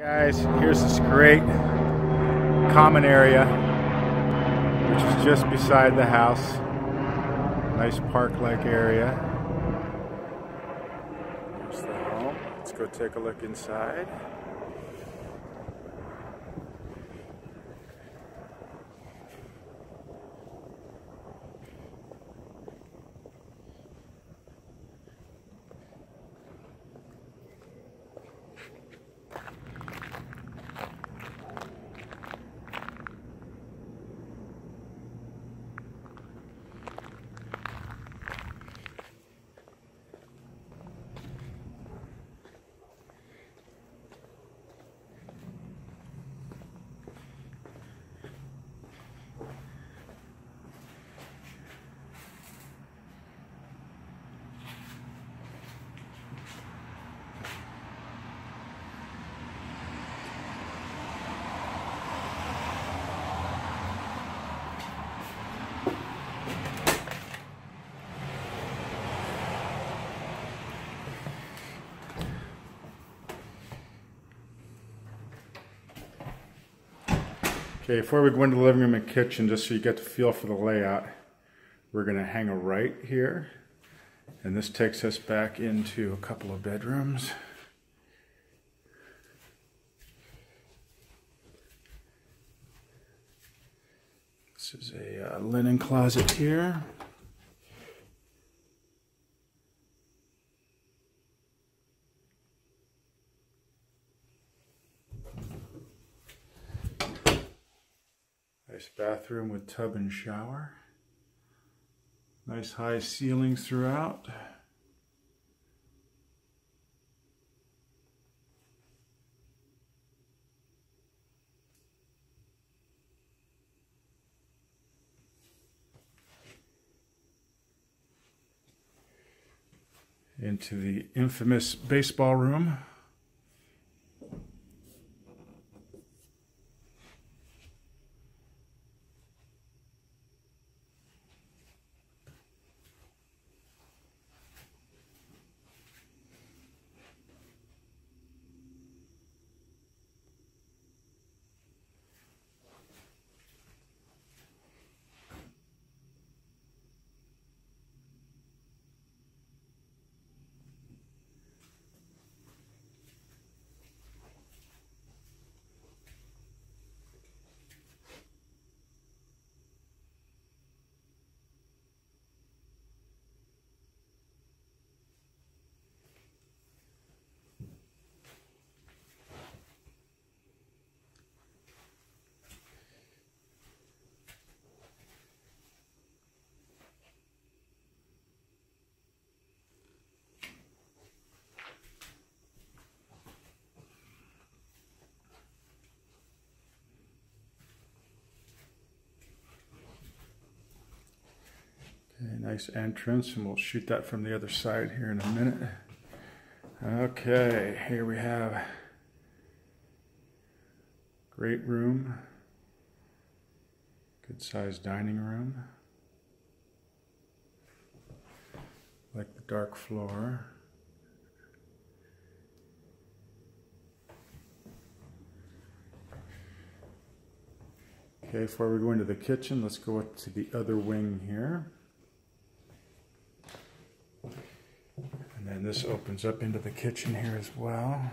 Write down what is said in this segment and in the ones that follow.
Guys, here's this great common area, which is just beside the house. Nice park-like area. Here's the home. Let's go take a look inside. Okay, before we go into the living room and kitchen, just so you get the feel for the layout, we're gonna hang a right here. And this takes us back into a couple of bedrooms. This is a uh, linen closet here. Bathroom with tub and shower. Nice high ceilings throughout. Into the infamous baseball room. Okay, nice entrance, and we'll shoot that from the other side here in a minute. Okay, here we have great room, good sized dining room. Like the dark floor. Okay, before we go into the kitchen, let's go up to the other wing here. And then this opens up into the kitchen here as well.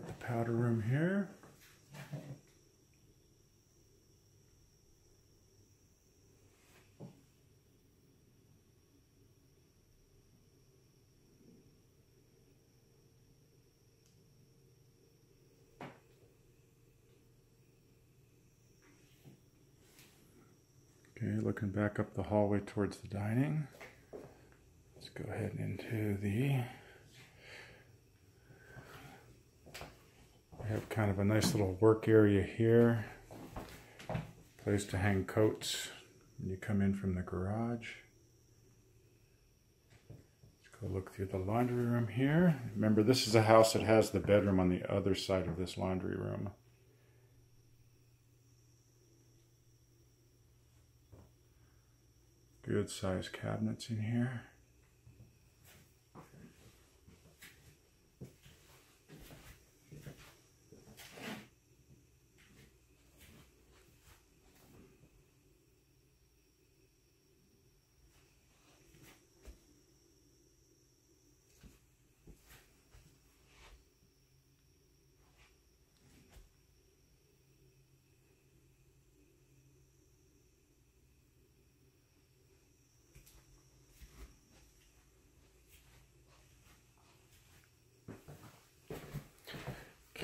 Got the powder room here. Okay, looking back up the hallway towards the dining. Let's go ahead into the. Have kind of a nice little work area here. Place to hang coats when you come in from the garage. Let's go look through the laundry room here. Remember, this is a house that has the bedroom on the other side of this laundry room. Good sized cabinets in here.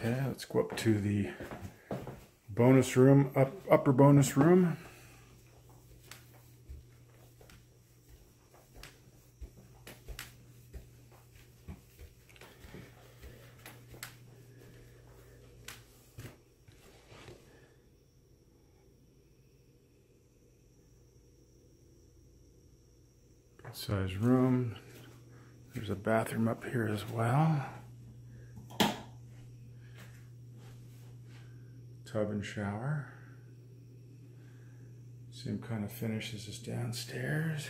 Okay, let's go up to the bonus room, up upper bonus room. Good size room. There's a bathroom up here as well. Tub and shower. Same kind of finishes as downstairs.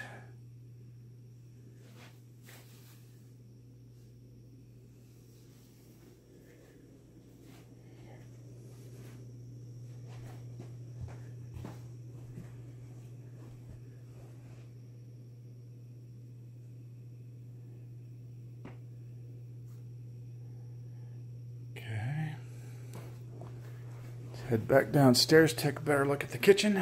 Head back downstairs, take a better look at the kitchen.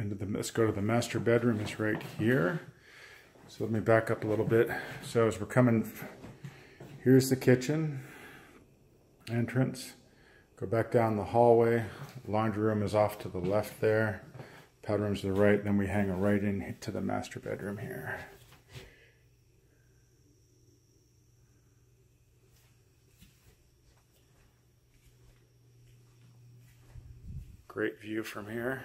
Into the, let's go to the master bedroom. It's right here. So let me back up a little bit. So as we're coming, here's the kitchen entrance. Go back down the hallway. Laundry room is off to the left there. Powder room's to the right. Then we hang a right in to the master bedroom here. Great view from here.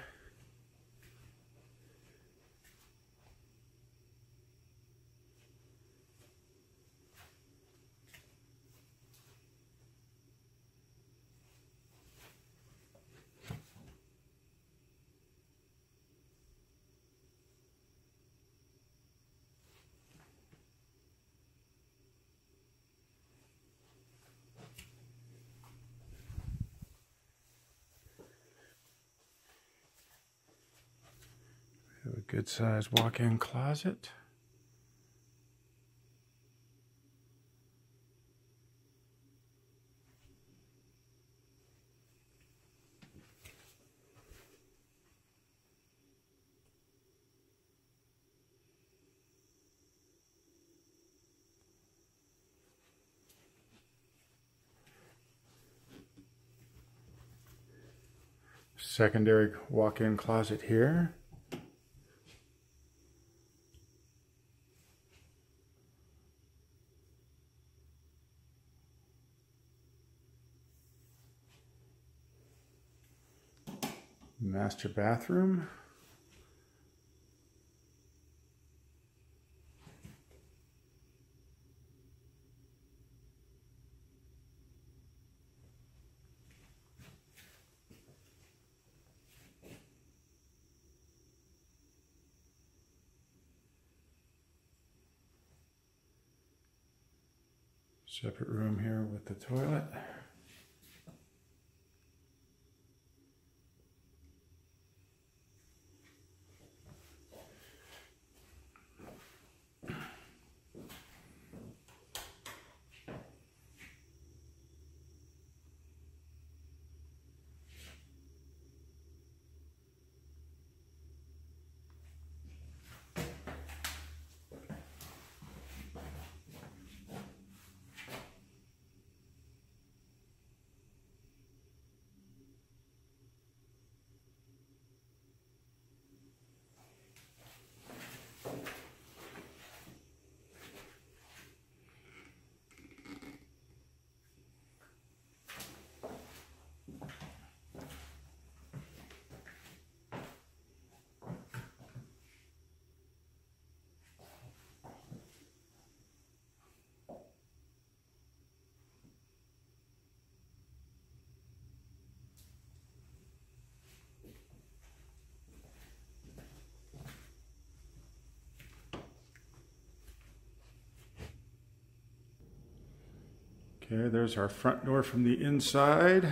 Have a good size walk-in closet. Secondary walk-in closet here. Master bathroom. Separate room here with the toilet. Okay, there's our front door from the inside.